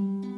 Ave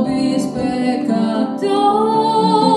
nobis peccatoribus,